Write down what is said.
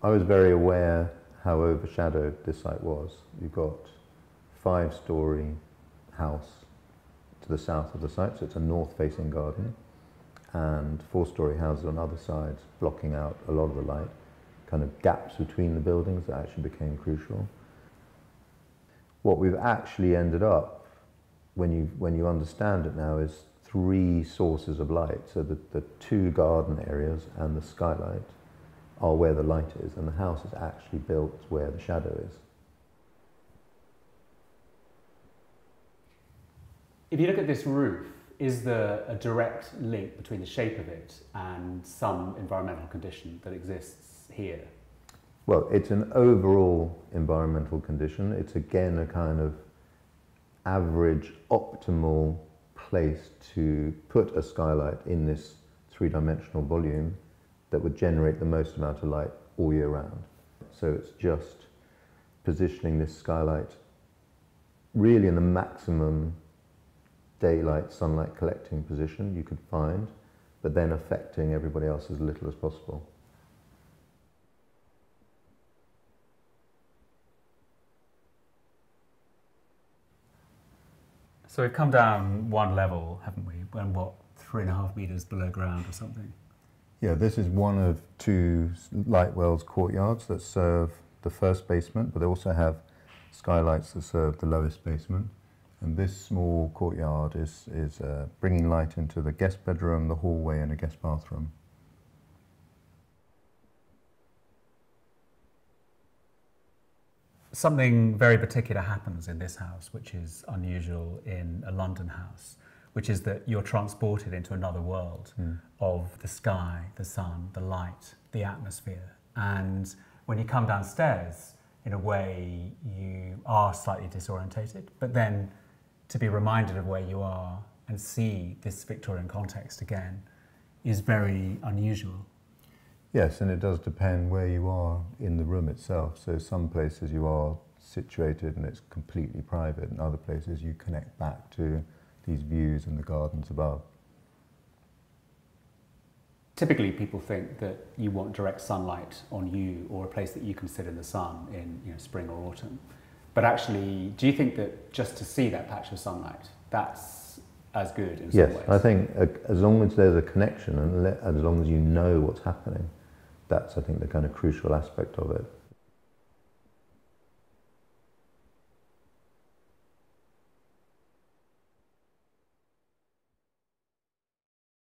I was very aware how overshadowed this site was. You've got five-storey house to the south of the site, so it's a north-facing garden, and four-storey houses on other sides, blocking out a lot of the light. Kind of gaps between the buildings that actually became crucial. What we've actually ended up, when you when you understand it now, is three sources of light. So the, the two garden areas and the skylight are where the light is, and the house is actually built where the shadow is. If you look at this roof, is there a direct link between the shape of it and some environmental condition that exists here? Well, it's an overall environmental condition. It's again a kind of average, optimal place to put a skylight in this three dimensional volume that would generate the most amount of light all year round. So it's just positioning this skylight really in the maximum daylight sunlight collecting position you could find, but then affecting everybody else as little as possible. So we've come down one level, haven't we? And what, three and a half metres below ground or something? Yeah, this is one of two Lightwells courtyards that serve the first basement, but they also have skylights that serve the lowest basement. And this small courtyard is, is uh, bringing light into the guest bedroom, the hallway, and a guest bathroom. Something very particular happens in this house, which is unusual in a London house which is that you're transported into another world mm. of the sky, the sun, the light, the atmosphere. And when you come downstairs, in a way, you are slightly disorientated, but then to be reminded of where you are and see this Victorian context again is very unusual. Yes, and it does depend where you are in the room itself. So some places you are situated and it's completely private, and other places you connect back to these views and the gardens above. Typically, people think that you want direct sunlight on you or a place that you can sit in the sun in you know, spring or autumn. But actually, do you think that just to see that patch of sunlight, that's as good in yes, some ways? I think uh, as long as there's a connection and as long as you know what's happening, that's, I think, the kind of crucial aspect of it.